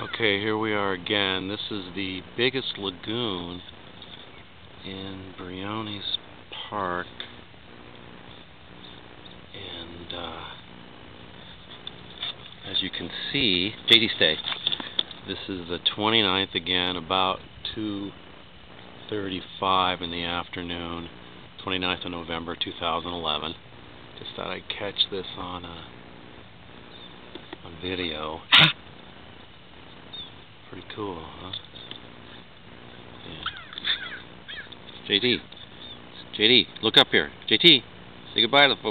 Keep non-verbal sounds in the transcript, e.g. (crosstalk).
Okay, here we are again. This is the biggest lagoon in Briones Park. And uh, as you can see, JD stay. This is the 29th again, about 2.35 in the afternoon, 29th of November 2011. Just thought I'd catch this on, a, on video. (laughs) Cool, huh? Yeah. JD. JD, look up here. JD, say goodbye to the folks.